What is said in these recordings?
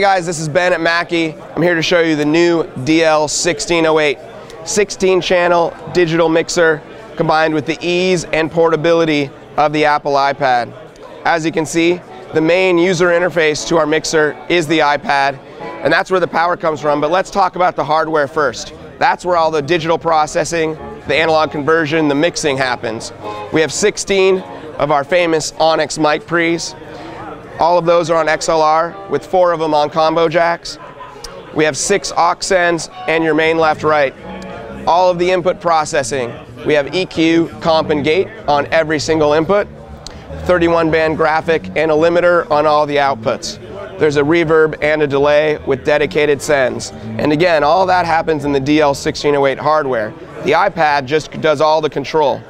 guys, this is Ben at Mackie. I'm here to show you the new DL1608 16 channel digital mixer combined with the ease and portability of the Apple iPad. As you can see, the main user interface to our mixer is the iPad and that's where the power comes from, but let's talk about the hardware first. That's where all the digital processing, the analog conversion, the mixing happens. We have 16 of our famous Onyx mic pre's. All of those are on XLR with four of them on combo jacks. We have six aux ends and your main left right. All of the input processing. We have EQ, comp, and gate on every single input. 31 band graphic and a limiter on all the outputs. There's a reverb and a delay with dedicated sends. And again, all that happens in the DL1608 hardware. The iPad just does all the control.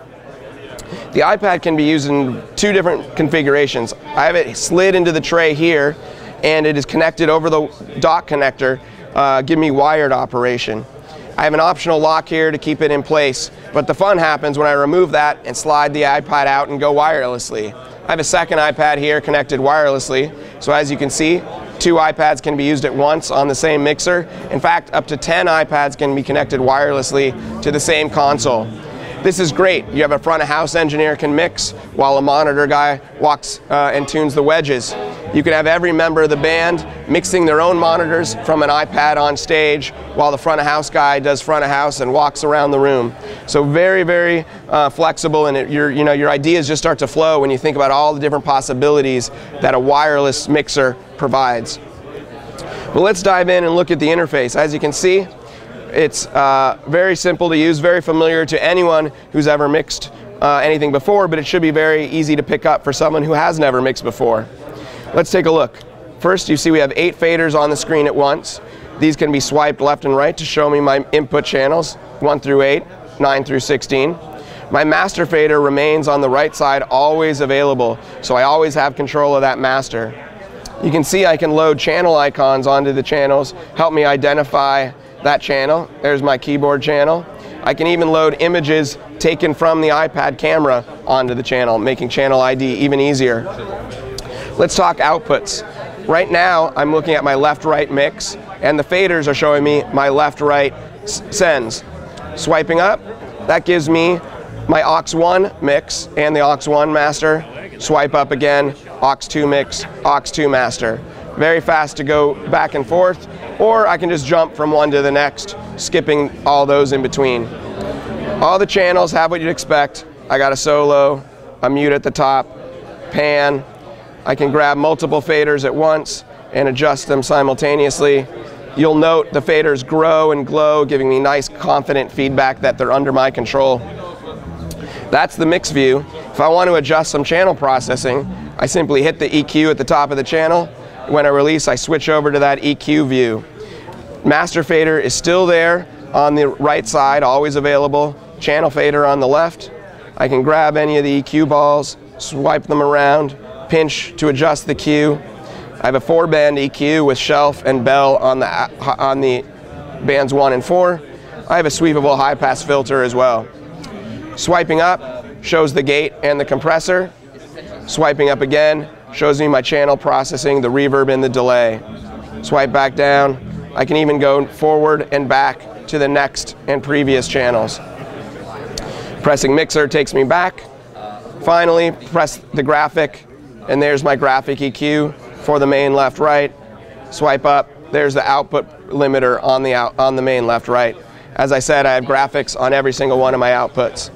The iPad can be used in two different configurations. I have it slid into the tray here and it is connected over the dock connector, uh, give me wired operation. I have an optional lock here to keep it in place, but the fun happens when I remove that and slide the iPad out and go wirelessly. I have a second iPad here connected wirelessly, so as you can see, two iPads can be used at once on the same mixer. In fact, up to 10 iPads can be connected wirelessly to the same console. This is great. You have a front of house engineer can mix while a monitor guy walks uh, and tunes the wedges. You can have every member of the band mixing their own monitors from an iPad on stage while the front of house guy does front of house and walks around the room. So very, very uh, flexible and it, your, you know, your ideas just start to flow when you think about all the different possibilities that a wireless mixer provides. But let's dive in and look at the interface. As you can see, it's uh, very simple to use, very familiar to anyone who's ever mixed uh, anything before, but it should be very easy to pick up for someone who has never mixed before. Let's take a look. First, you see we have eight faders on the screen at once. These can be swiped left and right to show me my input channels, 1 through 8, 9 through 16. My master fader remains on the right side, always available, so I always have control of that master. You can see I can load channel icons onto the channels, help me identify that channel. There's my keyboard channel. I can even load images taken from the iPad camera onto the channel, making channel ID even easier. Let's talk outputs. Right now, I'm looking at my left-right mix, and the faders are showing me my left-right sends. Swiping up, that gives me my aux1 mix and the aux1 master. Swipe up again, aux2 mix, aux2 master. Very fast to go back and forth, or I can just jump from one to the next, skipping all those in between. All the channels have what you'd expect. I got a solo, a mute at the top, pan. I can grab multiple faders at once and adjust them simultaneously. You'll note the faders grow and glow, giving me nice confident feedback that they're under my control. That's the mix view. If I want to adjust some channel processing, I simply hit the EQ at the top of the channel when I release, I switch over to that EQ view. Master fader is still there on the right side, always available. Channel fader on the left. I can grab any of the EQ balls, swipe them around, pinch to adjust the Q. I have a four band EQ with shelf and bell on the, on the bands one and four. I have a sweepable high pass filter as well. Swiping up shows the gate and the compressor. Swiping up again shows me my channel processing, the reverb and the delay. Swipe back down. I can even go forward and back to the next and previous channels. Pressing mixer takes me back. Finally, press the graphic, and there's my graphic EQ for the main left right. Swipe up, there's the output limiter on the, out, on the main left right. As I said, I have graphics on every single one of my outputs.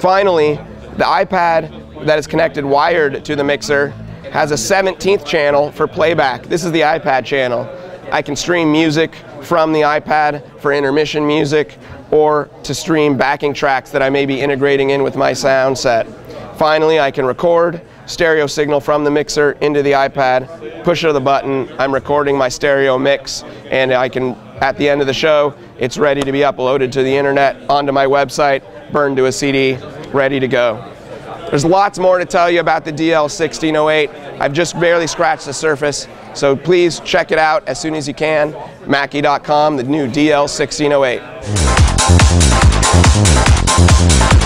Finally, the iPad that is connected wired to the mixer has a 17th channel for playback. This is the iPad channel. I can stream music from the iPad for intermission music or to stream backing tracks that I may be integrating in with my sound set. Finally, I can record stereo signal from the mixer into the iPad, push of the button, I'm recording my stereo mix, and I can, at the end of the show, it's ready to be uploaded to the internet, onto my website, burned to a CD, ready to go. There's lots more to tell you about the DL1608. I've just barely scratched the surface, so please check it out as soon as you can. Mackie.com, the new DL1608.